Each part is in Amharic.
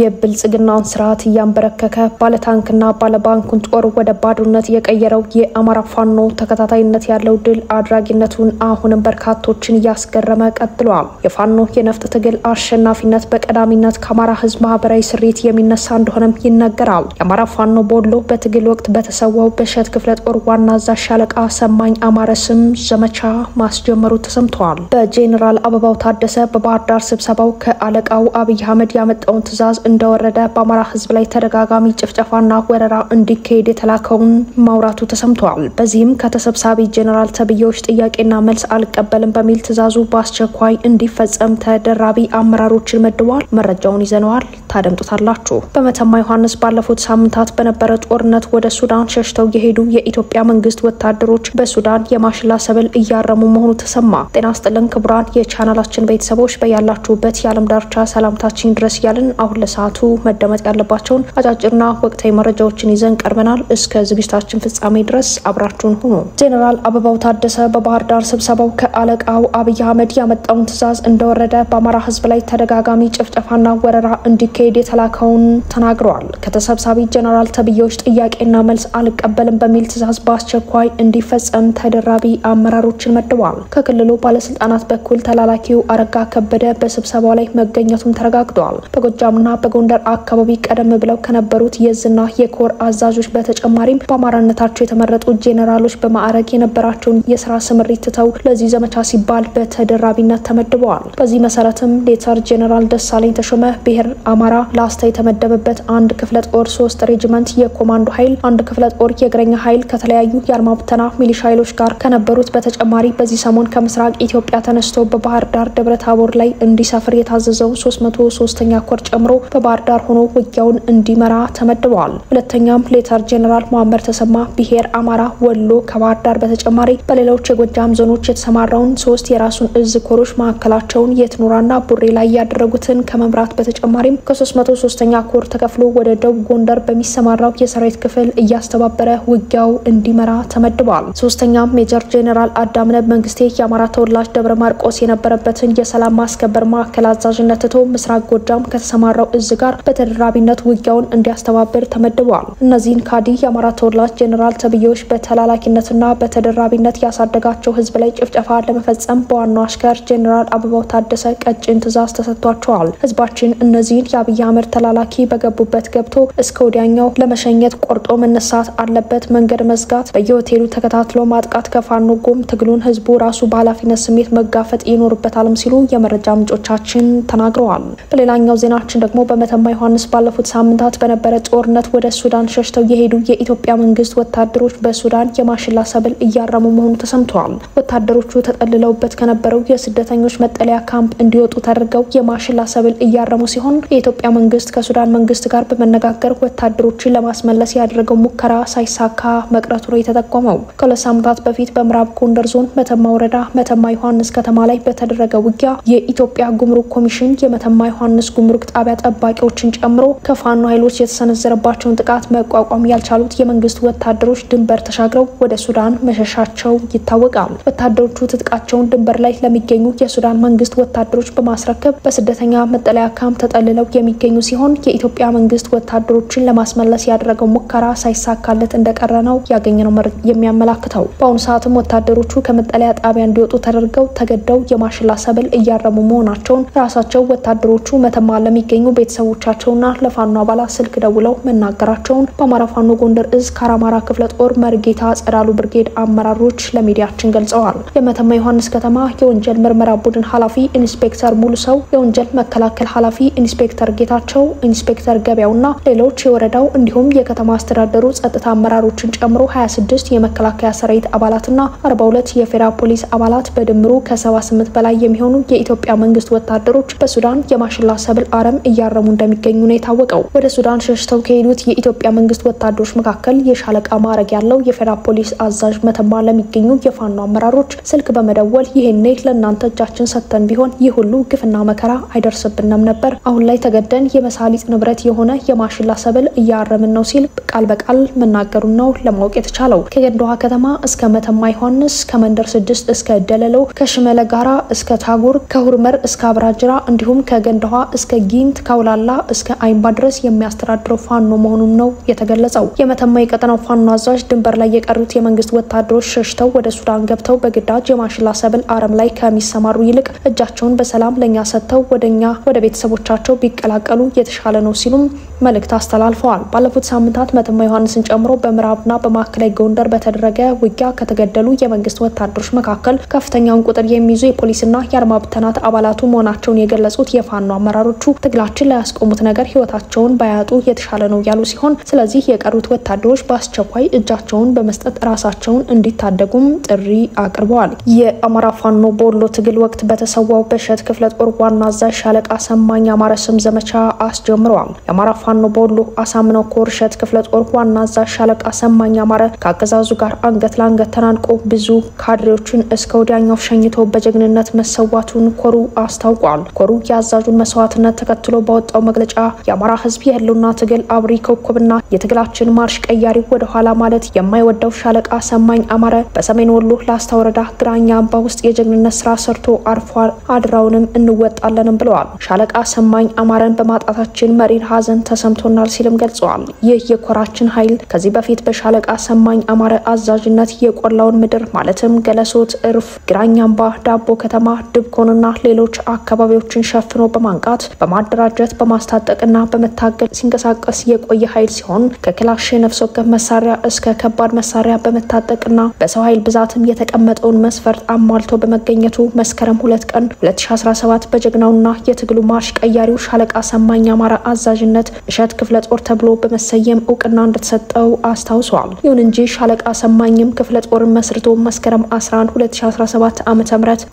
የብልጽግናውን ስርዓት እያንበረከከ ባለታንክና ባለባንኩን ጦር ወደ ባዶነት የቀየረው የአማራ ፋኖ ተከታታይነት ያለው ድል አድራጊነቱን አሁንም በርካቶችን እያስገረመ ቀጥሏል። የፋኖ የነፍጥ ትግል አሸናፊነት በቀዳሚነት ከአማራ ሕዝብ ማህበራዊ ስሪት የሚነሳ እንደሆነም ይነገራል። የአማራ ፋኖ በወሎ በትግል ወቅት በተሰዋው በሸት ክፍለ ጦር ዋና አዛዥ ሻለቃ ሰማኝ አማረ ስም ዘመቻ ማስጀመሩ ተሰምተዋል። በጄኔራል አበባው ታደሰ በባህር ዳር ስብሰባው ከአለቃው አብይ አህመድ ያመጣውን ትዕዛዝ እንደወረደ በአማራ ህዝብ ላይ ተደጋጋሚ ጭፍጨፋና ወረራ እንዲካሄድ የተላከውን ማውራቱ ተሰምተዋል። በዚህም ከተሰብሳቢ ጄኔራል ተብዬዎች ጥያቄና መልስ አልቀበልም በሚል ትዕዛዙ በአስቸኳይ እንዲፈጸም ተደራቢ አመራሮችን መድቧል። መረጃውን ይዘነዋል፣ ታደምጡታላችሁ። በመተማ ዮሐንስ ባለፉት ሳምንታት በነበረ ጦርነት ወደ ሱዳን ሸሽተው የሄዱ የኢትዮጵያ መንግስት ወታደሮች በሱዳን የማሽላ ሰብል እያረሙ መሆኑ ተሰማ። ጤና ስጥልን ክቡራን የቻናላችን ቤተሰቦች በያላችሁበት የዓለም ዳርቻ ሰላምታችን ድረስ እያልን አሁን ለሰዓቱ መደመጥ ያለባቸውን አጫጭርና ወቅታዊ መረጃዎችን ይዘን ቀርበናል። እስከ ዝግጅታችን ፍጻሜ ድረስ አብራችሁን ሁኑ። ጄኔራል አበባው ታደሰ በባህር ዳር ስብሰባው ከአለቃው አብይ አህመድ ያመጣውን ትዕዛዝ እንደወረደ በአማራ ህዝብ ላይ ተደጋጋሚ ጭፍጨፋና ወረራ እንዲካሄድ የተላከውን ተናግረዋል። ከተሰብሳቢ ጄኔራል ተብዬዎች ጥያቄና መልስ አልቀበልም በሚል ትዕዛዝ በአስቸኳይ እንዲፈጸም ተደራቢ አመራሮችን መድበዋል። ከክልሉ ባለስልጣናት በኩል ተላላኪው አረጋ ከበደ በስብሰባው ላይ መገኘቱም ተረጋግጧል። በጎጃምና በጎንደር አካባቢ ቀደም ብለው ከነበሩት የእዝና የኮር አዛዦች በተጨማሪም በአማራነታቸው የተመረጡ ጄኔራሎች በማዕረግ የነበራቸውን የስራ ስምሪት ትተው ለዚህ ዘመቻ ሲባል በተደራቢነት ተመድበዋል። በዚህ መሰረትም ሌተናል ጄኔራል ደሳለኝ ተሾመ ብሔር አማራ ላስታ የተመደበበት አንድ ክፍለ ጦር ሶስት ሬጅመንት የኮማንዶ ኃይል፣ አንድ ክፍለ ጦር የእግረኛ ኃይል ከተለያዩ የአድማ ብተና ሚሊሻ ኃይሎች ጋር ከነበሩት በተጨማሪ በዚህ ሰሞን ከምስራቅ ኢትዮጵያ ተነስቶ በባህር ዳር ደብረ ታቦር ላይ እንዲሰፍር የታዘዘው 303ኛ ኮር ጨምሮ በባህር ዳር ሆኖ ውጊያውን እንዲመራ ተመድበዋል። ሁለተኛም ሌተናል ጄኔራል መሐመድ ተሰማ ብሔር አማራ ወሎ ከባህር ዳር በተጨማሪ በሌሎች የጎጃም ዞኖች የተሰማራውን ሶስት የራሱን እዝ ኮሮች ማዕከላቸውን የትኖራና ቡሬ ላይ ያደረጉትን ከመምራት በተጨማሪም ከ303ኛ ኮር ተከፍሎ ወደ ደቡብ ጎንደር በሚሰማራው የሰራዊት ክፍል እያስተባበረ ውጊያው እንዲመራ ተመድበዋል። ሶስተኛም ሜጀር ጄኔራል አዳምነብ መንግስቴ የአማራ ተወላጅ ደብረ ማርቆስ የነበረበትን የሰላም ማስከበር ማዕከል አዛዥነት ትቶ ምስራቅ ጎጃም ከተሰማራው እዝ ጋር በተደራቢነት ውጊያውን እንዲያስተባብር ተመድበዋል። እነዚህ ከሃዲ የአማራ ተወላጅ ጄኔራል ተብዬዎች በተላላኪነትና በተደራቢነት ያሳደጋቸው ህዝብ ላይ ጭፍጨፋ ለመፈጸም በዋናው አሽከር ጄኔራል አበባው ታደሰ ቀጭን ትዕዛዝ ተሰጥቷቸዋል። ህዝባችን እነዚህን የአብይ አህመድ ተላላኪ በገቡበት ገብቶ እስከ ወዲያኛው ለመሸኘት ቆርጦ መነሳት አለበት። መንገድ መዝጋት፣ በየሆቴሉ ተከታትሎ ማጥቃት፣ ከፋኖ ጎም ትግሉን ህዝቡ ራሱ በኃላፊነት ስሜት መጋፈጥ ይኖርበታልም ሲሉ የመረጃ ምንጮቻችን ተናግረዋል። በሌላኛው ዜናችን ደግሞ በመተማ ዮሐንስ ባለፉት ሳምንታት በነበረ ጦርነት ወደ ሱዳን ሸሽተው የሄዱ የኢትዮጵያ መንግስት ወታደሮች በሱዳን የማሽላ ሰብል እያረሙ መሆኑ ተሰምተዋል። ወታደሮቹ ተጠልለውበት ከነበረው የስደተኞች መጠለያ ካምፕ እንዲወጡ ተደርገው የማሽላ ሰብል እያረሙ ሲሆን የኢትዮጵያ መንግስት ከሱዳን መንግስት ጋር በመነጋገር ወታደሮችን ለማስመለስ ያደረገው ሙከራ ሳይሳካ መቅረቱ ነው የተጠቆመው። ከሁለት ሳምንታት በፊት በምዕራብ ጎንደር ዞን መተማ ወረዳ መተማ ዮሐንስ ከተማ ላይ በተደረገ ውጊያ የኢትዮጵያ ጉምሩክ ኮሚሽን የመተማ ዮሐንስ ጉምሩክ ጣቢያ ጠባቂዎችን ጨምሮ ከፋኖ ኃይሎች የተሰነዘረባቸውን ጥቃት መቋቋም ያልቻሉት የመንግስት ወታደሮች ድንበር ተሻግረው ወደ ሱዳን መሸሻቸው ይታወቃል። ወታደሮቹ ትጥቃቸውን ድንበር ላይ ለሚገኙ የሱዳን መንግስት ወታደሮች በማስረከብ በስደተኛ መጠለያ ካምፕ ተጠልለው የሚገኙ ሲሆን የኢትዮጵያ መንግስት ወታደሮችን ለማስመለስ ያደረገው ሙከራ ሳይሳካለት እንደቀረ ነው ያገኘነው የሚያመላክተው። በአሁኑ ሰዓትም ወታደሮቹ ከመጠለያ ጣቢያ እንዲወጡ ተደርገው ተገደው የማሽላ ሰብል እያረሙ መሆናቸውን ራሳቸው ወታደሮቹ መተማ ለሚገኙ ቤተሰቦቻቸውና ለፋኖ አባላት ስልክ ደውለው መናገራቸውን በአማራ ፋኖ ጎንደር እዝ ከአራማራ ክፍለ ጦር መርጌታ ጸዳሉ ብርጌድ አመራሮች ለሚዲያችን ገልጸዋል። የመተማ ዮሐንስ ከተማ የወንጀል ምርመራ ቡድን ኃላፊ ኢንስፔክተር ሙሉ ሰው፣ የወንጀል መከላከል ኃላፊ ኢንስፔክተር ጌታቸው፣ ኢንስፔክተር ገበያውና ሌሎች የወረዳው እንዲሁም የከተማ አስተዳደሩ ጸጥታ አመራሮችን ጨምሮ 26 የመከላከያ ሰራዊት አባላትና 42 የፌዴራል ፖሊስ አባላት በድምሩ ከ78 በላይ የሚሆኑ የኢትዮጵያ መንግስት ወታደሮች በሱዳን የማሽላ ሰብል አረም እያረሙ እንደሚገኙ ነው የታወቀው። ወደ ሱዳን ሸሽተው ከሄዱት የኢትዮጵያ መንግስት ወታደሮች መካከል የሻለቃ ማዕረግ ያለው የፌዴራል ፖሊስ አዛዥ መተማ ለሚገኙ የፋኖ አመራሮች ስልክ በመደወል ይሄኔ ለእናንተ እጃችን ሰጥተን ቢሆን ይህ ሁሉ ግፍና መከራ አይደርስብንም ነበር። አሁን ላይ ተገደን የመሳሊጥ ንብረት የሆነ የማሽላ ሰብል እያረምን ነው ሲል ቃል በቃል መናገሩን ነው ለማወቅ የተቻለው። ከገንዳዋ ከተማ እስከ መተማ ዮሐንስ፣ ከመንደር ስድስት እስከ ደለለው፣ ከሽመለ ጋራ እስከ ታጉር፣ ከሁርመር እስከ አብራጅራ እንዲሁም ከገንዳዋ እስከ ጊንት ከአውላላ እስከ አይምባ ድረስ የሚያስተዳድረው ፋኖ መሆኑን ነው የተገለጸው። የመተማ የቀጠናው ፋኖ አዛዥ ድንበር ላይ የቀሩት የመንግስት ወታደሮች ሸሽተው ወደ ሱዳን ገብተው በግዳጅ የማሽላ ሰብል አረም ላይ ከሚሰማሩ ይልቅ እጃቸውን በሰላም ለእኛ ሰጥተው ወደኛ ወደ ቤተሰቦቻቸው ቢቀላቀሉ የተሻለ ነው ሲሉም መልእክት አስተላልፈዋል። ባለፉት ሳምንታት መተማ ዮሐንስን ጨምሮ በምዕራብና በማዕከላዊ ጎንደር በተደረገ ውጊያ ከተገደሉ የመንግስት ወታደሮች መካከል ከፍተኛውን ቁጥር የሚይዙ የፖሊስና የአድማ ብተናት አባላቱ መሆናቸውን የገለጹት የፋኖ አመራሮቹ ትግላችን ላይ ያስቆሙት ነገር ህይወታቸውን ባያጡ የተሻለ ነው ያሉ ሲሆን ስለዚህ የቀሩት ወታደሮች በአስቸኳይ እጃቸውን በመስጠት ራሳቸውን እንዲታደጉም ጥሪ አቅርበዋል። የአማራ ፋኖ በወሎ ትግል ወቅት በተሰዋው በሸት ክፍለ ጦር ዋና አዛዥ ሻለቃ ሰማኝ አማረ ስም ዘመቻ አስጀምረዋል። የአማራ ፋኖ በወሎ አሳምነው ኮር ሸት ክፍለ ጦር ዋና አዛዥ ሻለቃ ሰማኝ አማረ ከአገዛዙ ጋር አንገት ለአንገት ተናንቆ ብዙ ካድሬዎችን እስከ ወዲያኛው ሸኝቶ በጀግንነት መሰዋቱን ኮሩ አስታውቋል። ኮሩ የአዛዡን መስዋዕትነት ተከትሎ ባወጣው መግለጫ የአማራ ህዝብ የህልውና ትግል አብሪ ኮከብና የትግላችን ማርሽ ቀያሪ ወደኋላ ማለት የማይወደው ሻለቃ ሰማኝ አማረ በሰሜን ወሎ ላስታ ወረዳ ግራኛ አምባ ውስጥ የጀግንነት ስራ ሰርቶ አርፏል። አደራውንም እንወጣለንም ብለዋል። ሻለቃ ሰማኝ አማረን በማጣታችን መሪር ሀዘን ተሰምቶናል ሲልም ገልጸዋል። ይህ የኮራችን ኃይል ከዚህ በፊት በሻለቃ ሰማኝ አማረ አዛዥነት የቆላውን ምድር ማለትም ገለሶት፣ እርፍ፣ ግራኛ አምባ፣ ዳቦ ከተማ፣ ድብኮንና ሌሎች አካባቢዎችን ሸፍኖ በማንቃት በማደራጀት በማስታጠቅና በመታገል ሲንቀሳቀስ የቆየ ኃይል ሲሆን ከክላሽ የነፍስ ወከፍ መሳሪያ እስከ ከባድ መሳሪያ በመታጠቅና በሰው ኃይል ብዛትም የተቀመጠውን መስፈርት አሟልቶ በመገኘቱ መስከረም ሁለት ቀን 2017 በጀግናውና የትግሉ ማርሽ ቀያሪው ሻለቃ ሰማኝ አማራ አዛዥነት እሸት ክፍለ ጦር ተብሎ በመሰየም እውቅና እንደተሰጠው አስታውሰዋል። ይሁን እንጂ ሻለቃ ሰማኝም ክፍለ ጦርን መስርቶ መስከረም 11 2017 ዓ ም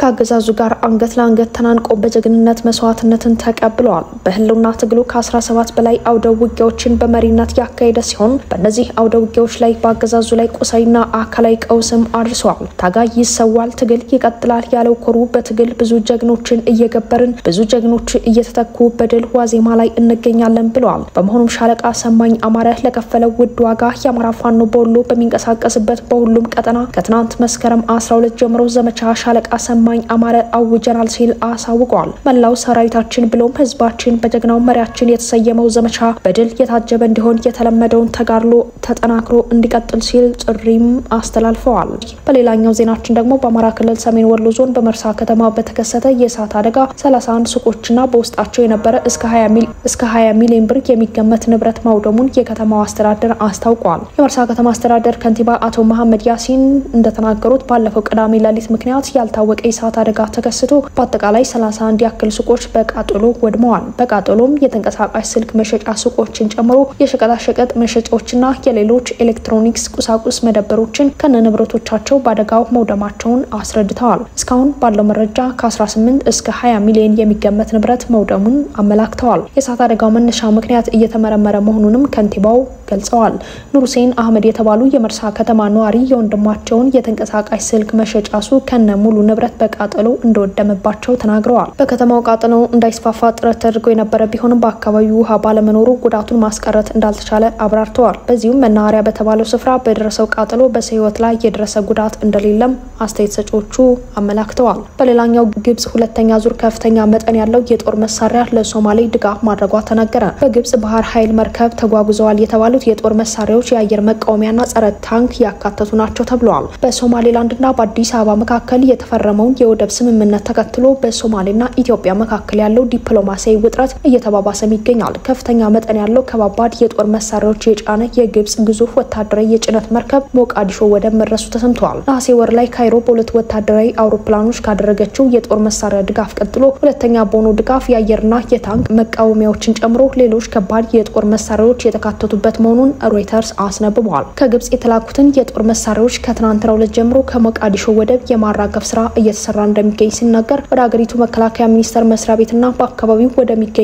ከአገዛዙ ጋር አንገት ለአንገት ተናንቆ በጀግንነት መስዋዕትነትን ተቀብለዋል። በህልውና ትግሉ ከ17 በላይ አውደ ውጊያዎችን በመሪነት ያካሄደ ሲሆን በእነዚህ አውደ ውጊያዎች ላይ በአገዛዙ ላይ ቁሳዊና አካላዊ ቀውስም አድርሰዋል። ታጋይ ይሰዋል፣ ትግል ይቀጥላል ያለው ኮሩ በትግል ብዙ ጀግኖችን እየገበርን ብዙ ጀግኖች እየተተኩ በድል ዋዜማ ላይ እንገኛለን ብለዋል። በመሆኑም ሻለቃ ሰማኝ አማረ ለከፈለው ውድ ዋጋ የአማራ ፋኖ በወሎ በሚንቀሳቀስበት በሁሉም ቀጠና ከትናንት መስከረም 12 ጀምሮ ዘመቻ ሻለቃ ሰማኝ አማረ አውጀናል ሲል አሳውቀዋል። መላው ሰራዊታችን ብሎም ህዝባችን በጀግናው መሪያችን የተሰየመው ዘመቻ በድል የታጀበ እንዲሆን የተለመደውን ተጋድሎ ተጠናክሮ እንዲቀጥል ሲል ጥሪም አስተላልፈዋል። በሌላኛው ዜናችን ደግሞ በአማራ ክልል ሰሜን ወሎ ዞን በመርሳ ከተማ በተከሰተ የእሳት አደጋ 31 ሱቆችና በውስጣቸው የነበረ እስከ 20 ሚሊዮን ብር የሚገመት ንብረት ማውደሙን የከተማው አስተዳደር አስታውቋል። የመርሳ ከተማ አስተዳደር ከንቲባ አቶ መሐመድ ያሲን እንደተናገሩት ባለፈው ቅዳሜ ሌሊት ምክንያት ያልታወቀ የእሳት አደጋ ተከስቶ በአጠቃላይ 31 ያክል ሱቆች በቃጠሎ ወድመዋል። በቃጠሎም የተንቀሳቃሽ ስልክ መሸጫ ሱቆችን ጨምሮ የሸቀጣሸቀጥ መሸጫዎችና የሌሎች ኤሌክትሮኒክስ ቁሳቁስ መደብሮችን ከነ ንብረቶቻቸው በአደጋው መውደማቸውን አስረድተዋል። እስካሁን ባለው መረጃ ከ18 እስከ 20 ሚሊዮን የሚገመት ንብረት መውደሙን አመላክተዋል። የእሳት አደጋው መነሻ ምክንያት እየተመረመረ መሆኑንም ከንቲባው ገልጸዋል። ኑር ሁሴን አህመድ የተባሉ የመርሳ ከተማ ነዋሪ የወንድማቸውን የተንቀሳቃሽ ስልክ መሸጫ ሱቅ ከነ ሙሉ ንብረት በቃጠሎ እንደወደመባቸው ተናግረዋል። በከተማው ቃጠሎ እንዳይስፋፋ ጥረት ተደርጎ የነበረ ቢሆንም በአካባቢው ውሃ ባለመኖሩ ጉዳቱን ማስቀረት እንዳልተቻለ አብራርተዋል። በዚሁም መናኸሪያ በተባለው ስፍራ በደረሰው ቃጠሎ በሰው ሕይወት ላይ የደረሰ ጉዳት እንደሌለም አስተያየት ሰጪዎቹ አመላክተዋል። በሌላኛው ግብጽ ሁለተኛ ዙር ከፍተኛ መጠን ያለው የጦር መሳሪያ ለሶማሌ ድጋፍ ማድረጓ ተነገረ። በግብጽ ባህር ኃይል መርከብ ተጓጉዘዋል የተባሉት የጦር መሳሪያዎች የአየር መቃወሚያና ጸረ ታንክ ያካተቱ ናቸው ተብለዋል። በሶማሌላንድና በአዲስ አበባ መካከል የተፈረመውን የወደብ ስምምነት ተከትሎ በሶማሌና ኢትዮጵያ መካከል ያለው ዲፕሎማሲያዊ ውጥረት እየተባባሰም ይገኛል። ከፍተኛ መጠን ያለው ከባባድ የጦር መሳሪያዎች የጫነ የግብጽ ግዙፍ ወታደራዊ የጭነት መርከብ ሞቃዲሾ ወደብ መድረሱ ተሰምተዋል። ነሐሴ ወር ላይ ካይሮ በሁለት ወታደራዊ አውሮፕላኖች ካደረገችው የጦር መሳሪያ ድጋፍ ቀጥሎ ሁለተኛ በሆነው ድጋፍ የአየርና የታንክ መቃወሚያዎችን ጨምሮ ሌሎች ከባድ የጦር መሳሪያዎች የተካተቱበት መሆኑን ሮይተርስ አስነብበዋል። ከግብጽ የተላኩትን የጦር መሳሪያዎች ከትናንትናው ዕለት ጀምሮ ከሞቃዲሾ ወደብ የማራገፍ ስራ እየተሰራ እንደሚገኝ ሲነገር ወደ ሀገሪቱ መከላከያ ሚኒስቴር መስሪያ ቤትና በአካባቢው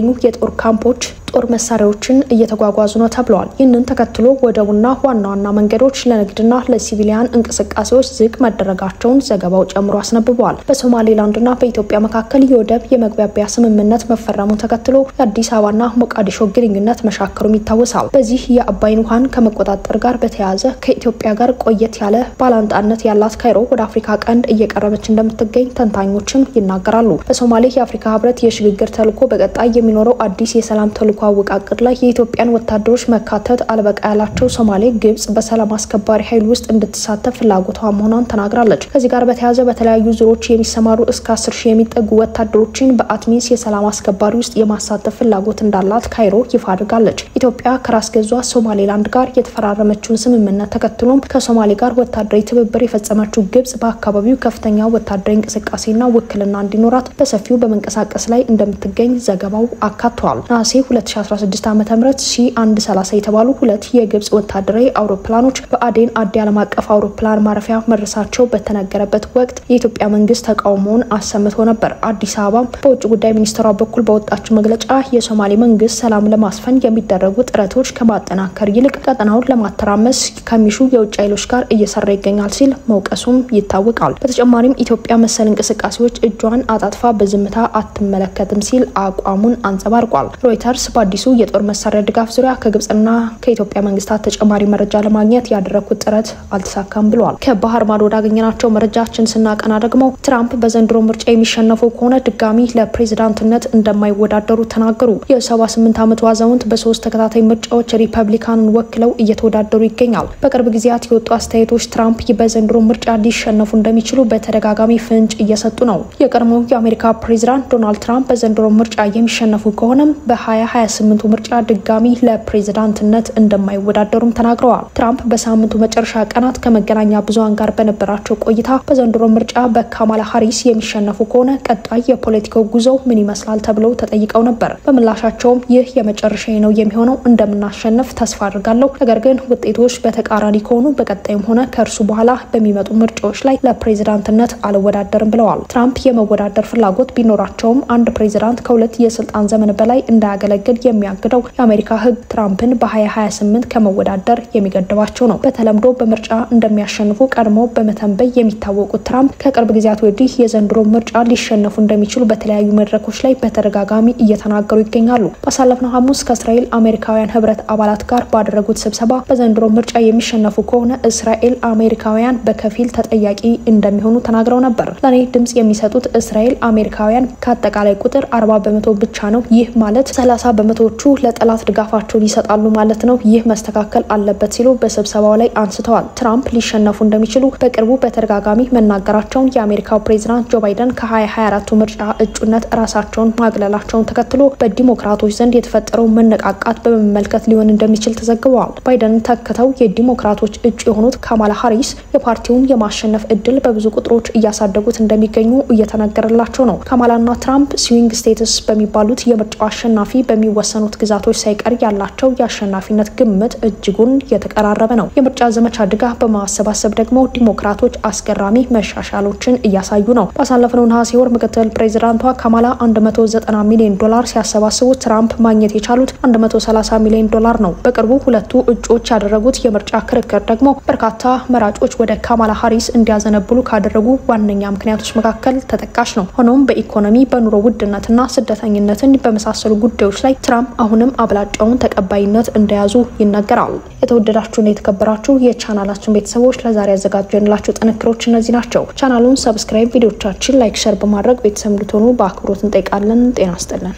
ወደሚገኙ የጦር ካምፖች ጦር መሳሪያዎችን እየተጓጓዙ ነው ተብለዋል። ይህንን ተከትሎ ወደቡና ዋና ዋና መንገዶች ለንግድና ለሲቪሊያን እንቅስቃሴዎች ዝግ መደረጋቸውን ዘገባው ጨምሮ አስነብበዋል። በሶማሌላንድና በኢትዮጵያ መካከል የወደብ የመግባቢያ ስምምነት መፈረሙን ተከትሎ የአዲስ አበባና ሞቃዲሾ ግንኙነት መሻከሩም ይታወሳል። በዚህ የአባይን ውሃን ከመቆጣጠር ጋር በተያያዘ ከኢትዮጵያ ጋር ቆየት ያለ ባላንጣነት ያላት ካይሮ ወደ አፍሪካ ቀንድ እየቀረበች እንደምትገኝ ተንታኞችም ይናገራሉ። በሶማሌ የአፍሪካ ህብረት የሽግግር ተልዕኮ በቀጣይ የሚኖረው አዲስ የሰላም ተልዕኮ አወቃቀር ላይ የኢትዮጵያን ወታደሮች መካተት አልበቃ ያላቸው ሶማሌ ግብጽ በሰላም አስከባሪ ኃይል ውስጥ እንድትሳተፍ ፍላጎቷ መሆኗን ተናግራለች። ከዚህ ጋር በተያያዘ በተለያዩ ዙሮች የሚሰማሩ እስከ አስር ሺህ የሚጠጉ ወታደሮችን በአትሚስ የሰላም አስከባሪ ውስጥ የማሳተፍ ፍላጎት እንዳላት ካይሮ ይፋ አድርጋለች። ኢትዮጵያ ከራስ ገዟ ሶማሌላንድ ጋር የተፈራረመችውን ስምምነት ተከትሎም ከሶማሌ ጋር ወታደራዊ ትብብር የፈጸመችው ግብጽ በአካባቢው ከፍተኛ ወታደራዊ እንቅስቃሴና ውክልና እንዲኖራት በሰፊው በመንቀሳቀስ ላይ እንደምትገኝ ዘገባው አካቷል። ነሐሴ 2016 ዓ ም ሲ 130 የተባሉ ሁለት የግብጽ ወታደራዊ አውሮፕላኖች በአዴን አዲ ዓለም አቀፍ አውሮፕላን ማረፊያ መድረሳቸው በተነገረበት ወቅት የኢትዮጵያ መንግስት ተቃውሞውን አሰምቶ ነበር። አዲስ አበባም በውጭ ጉዳይ ሚኒስትሯ በኩል በወጣችው መግለጫ የሶማሌ መንግስት ሰላም ለማስፈን የሚደረጉ ጥረቶች ከማጠናከር ይልቅ ቀጠናውን ለማተራመስ ከሚሹ የውጭ ኃይሎች ጋር እየሰራ ይገኛል ሲል መውቀሱም ይታወቃል። በተጨማሪም ኢትዮጵያ መሰል እንቅስቃሴዎች እጇን አጣጥፋ በዝምታ አትመለከትም ሲል አቋሙን አንጸባርቋል። ሮይተርስ በአዲሱ የጦር መሳሪያ ድጋፍ ዙሪያ ከግብጽና ከኢትዮጵያ መንግስታት ተጨማሪ መረጃ ለማግኘት ያደረግኩት ጥረት አልተሳካም ብለዋል። ከባህር ማዶ ወዳገኘናቸው መረጃችን ስናቀና ደግሞ ትራምፕ በዘንድሮ ምርጫ የሚሸነፉ ከሆነ ድጋሚ ለፕሬዝዳንትነት እንደማይወዳደሩ ተናገሩ። የ78 ዓመቱ አዛውንት በሶስት ተከታታይ ምርጫዎች ሪፐብሊካንን ወክለው እየተወዳደሩ ይገኛል። በቅርብ ጊዜያት የወጡ አስተያየቶች ትራምፕ በዘንድሮ ምርጫ ሊሸነፉ እንደሚችሉ በተደጋጋሚ ፍንጭ እየሰጡ ነው። የቀድሞው የአሜሪካ ፕሬዝዳንት ዶናልድ ትራምፕ በዘንድሮ ምርጫ የሚሸነፉ ከሆነም በ2028 ምርጫ ድጋሚ ለፕሬዝዳንትነት እንደማይወዳደሩም ተናግረዋል። ትራምፕ በሳምንቱ መጨረሻ ቀናት ከመገናኛ ብዙሃን ጋር በነበራቸው ቆይታ በዘንድሮ ምርጫ በካማላ ሀሪስ የሚሸነፉ ከሆነ ቀጣይ የፖለቲካው ጉዞ ምን ይመስላል ተብለው ተጠይቀው ነበር። በምላሻቸውም ይህ የመጨረሻ ነው የሚሆነው፣ እንደምናሸንፍ ተስፋ አድርጋለሁ። ነገር ግን ውጤቶች በተቃራኒ ከሆኑ በቀጣይም ሆነ ከእርሱ በኋላ በሚመጡ ምርጫዎች ላይ ለፕሬዝዳንትነት አልወዳደርም ብለዋል። ትራምፕ የመወዳደር ፍላጎት ቢኖራቸውም አንድ ፕሬዝዳንት ከሁለት የስልጣን ዘመን በላይ እንዳያገለግል የሚያግደው የአሜሪካ ሕግ ትራምፕን በ2028 ከመወዳደር የሚገድባቸው ነው። በተለምዶ በምርጫ እንደሚያሸንፉ ቀድሞ በመተንበይ የሚታወቁት ትራምፕ ከቅርብ ጊዜያት ወዲህ የዘንድሮ ምርጫ ሊሸነፉ እንደሚችሉ በተለያዩ መድረኮች ላይ በተደጋጋሚ እየተናገሩ ይገኛሉ። ባሳለፍነው ሐሙስ ከእስራኤል አሜሪካውያን ህብረት አባላት ጋር ባደረጉት ስብሰባ በዘንድሮ ምርጫ የሚሸነፉ ከሆነ እስራኤል አሜሪካውያን በከፊል ተጠያቂ እንደሚሆኑ ተናግረው ነበር። ለእኔ ድምጽ የሚሰጡት እስራኤል አሜሪካውያን ከአጠቃላይ ቁጥር አርባ በመቶ ብቻ ነው። ይህ ማለት ሰላሳ በመቶዎቹ ለጠላት ድጋፋቸውን ይሰጣሉ ማለት ነው። ይህ መስተካከል አለበት ሲሉ በስብሰባው ላይ አንስተዋል። ትራምፕ ሊሸነፉ እንደሚችሉ በቅርቡ በተደጋጋሚ መናገራቸውን የአሜሪካው ፕሬዚዳንት ጆ ባይደን ከ2024ቱ ምርጫ እጩነት ራሳቸውን ማግለላቸውን ተከትሎ በዲሞክራቶች ዘንድ የተፈጠረው መነቃቃት በመመልከት ሊሆን እንደሚችል ተዘግበዋል። ባይደን ተክተው የዲሞክራቶች እጩ የሆኑት ካማላ ሀሪስ የፓርቲውን የማሸነፍ እድል በብዙ ቁጥሮች እያሳደጉት እንደሚገኙ እየተነገረላቸው ነው። ካማላና ትራምፕ swing states በሚባሉት የምርጫው አሸናፊ በሚወሰኑት ግዛቶች ሳይቀር ያላቸው የአሸናፊነት ግምት እጅጉን የተቀራረበ ነው። የምርጫ ዘመቻ ድጋፍ በማሰባሰብ ደግሞ ዲሞክራቶች አስገራሚ መሻሻሎችን እያሳዩ ነው። ባሳለፍነው ነሐሴ ወር ምክትል ፕሬዚዳንቷ ካማላ 190 ሚሊዮን ዶላር ሲያሰባስቡ ትራምፕ ማግኘት የቻሉት 130 ሚሊዮን ዶላር ነው። በቅርቡ ሁለቱ እጩዎች ያደረጉት የምርጫ ክርክር ደግሞ በርካታ መራጮች ወደ ካማላ ሀሪስ እንዲያዘነብሉ ካደረጉ ዋነኛ ምክንያቶች መካከል ተጠቃሽ ነው። ሆኖም በኢኮኖሚ በኑሮ ውድነትና ስደተኝነትን በመሳሰሉ ጉዳዮች ላይ ትራምፕ አሁንም አብላጫውን ተቀባይነት እንደያዙ ይነገራል። የተወደዳችሁና የተከበራችሁ የቻናላችን ቤተሰቦች ለዛሬ ያዘጋጀንላችሁ ጥንቅሮች እነዚህ ናቸው። ቻናሉን subscribe፣ ቪዲዮቻችን like፣ share በማድረግ ቤተሰብ እንድትሆኑ በአክብሮት እንጠይቃለን። ጤና ይስጥልን።